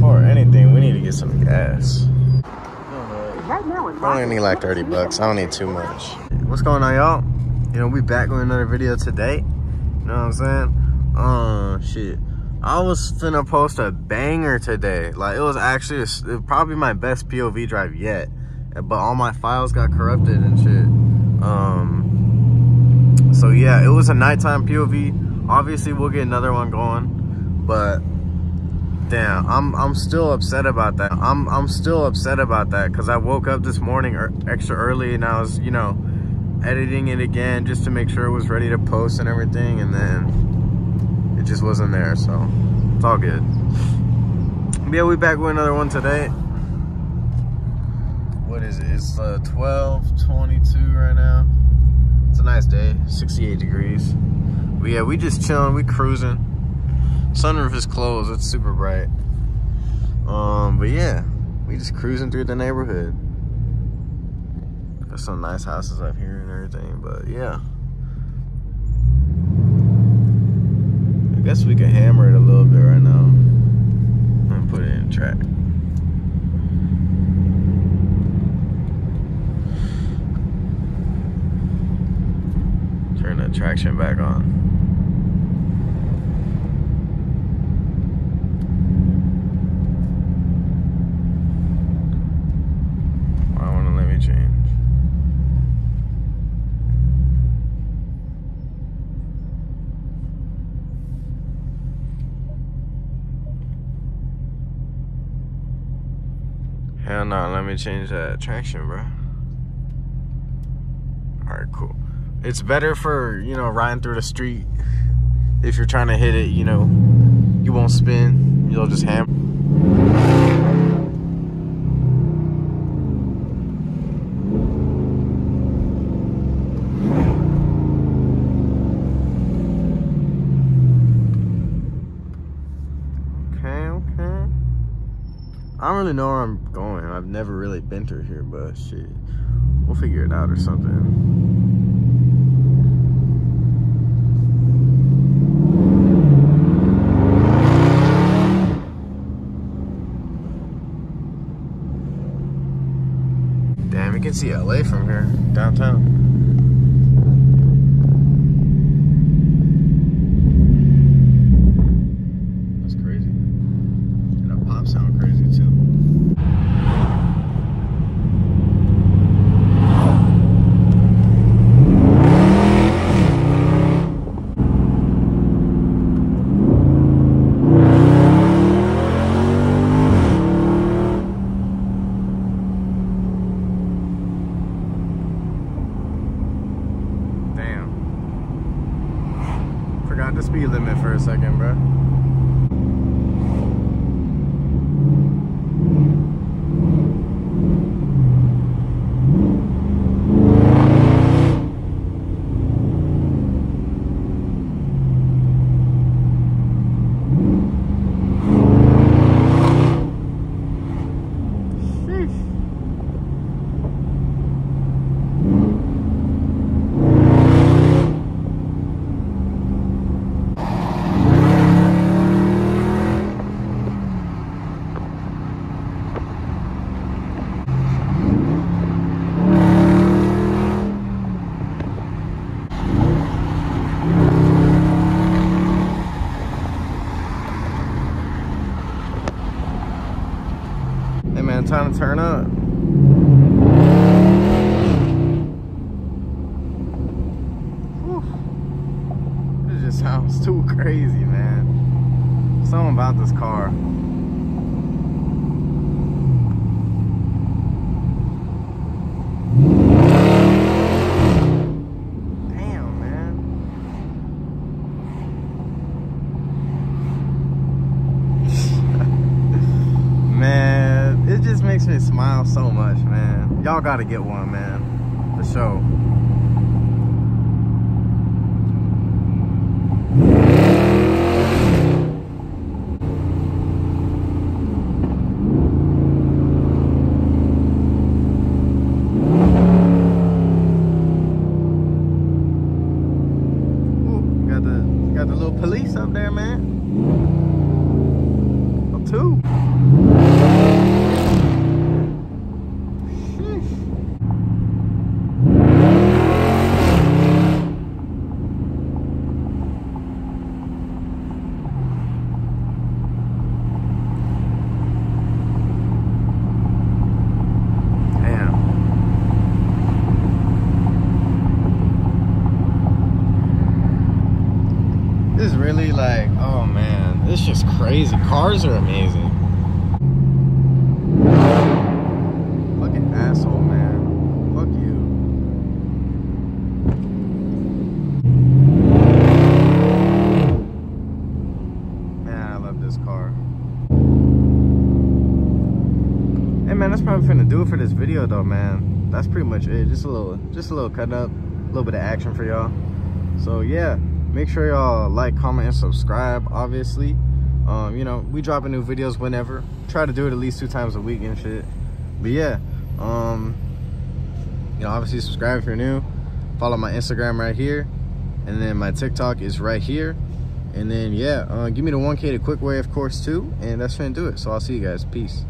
before anything, we need to get some gas. I only need like 30 bucks. I don't need too much. What's going on, y'all? You know, we back with another video today. You know what I'm saying? Uh, shit. I was finna post a banger today. Like, it was actually a, it probably my best POV drive yet. But all my files got corrupted and shit. Um, so yeah, it was a nighttime POV. Obviously, we'll get another one going. But damn i'm i'm still upset about that. I'm i'm still upset about that because i woke up this morning er, extra early and i was you know editing it again just to make sure it was ready to post and everything and then it just wasn't there so it's all good. But yeah we back with another one today. What is it? It's uh 12 22 right now. It's a nice day 68 degrees. But yeah we just chilling we cruising sunroof is closed. It's super bright. Um but yeah we just cruising through the neighborhood. There's some nice houses up here and everything but yeah. I guess we can hammer it a little bit right now and put it in track. Turn the traction back on Hell no, let me change that traction, bro. Alright, cool. It's better for, you know, riding through the street. If you're trying to hit it, you know, you won't spin. You'll just hammer. Okay, okay. I don't really know where I'm going. I've never really been through here, but shit. We'll figure it out or something. Damn, you can see LA from here, downtown. The speed limit for a second, bro. time to turn up. Whew. It just sounds too crazy, man. Something about this car. Makes me smile so much, man. Y'all gotta get one, man. For sure. Got the little police up there, man. Oh, two. Crazy. Cars are amazing. Fucking asshole, man. Fuck you. Man, I love this car. Hey man, that's probably finna do it for this video though, man. That's pretty much it. Just a little, just a little cut up, a little bit of action for y'all. So yeah, make sure y'all like, comment, and subscribe, obviously. Um, you know, we dropping new videos whenever. Try to do it at least two times a week and shit. But yeah, um, you know, obviously subscribe if you're new. Follow my Instagram right here. And then my TikTok is right here. And then, yeah, uh, give me the 1K the quick way, of course, too. And that's gonna do it. So I'll see you guys. Peace.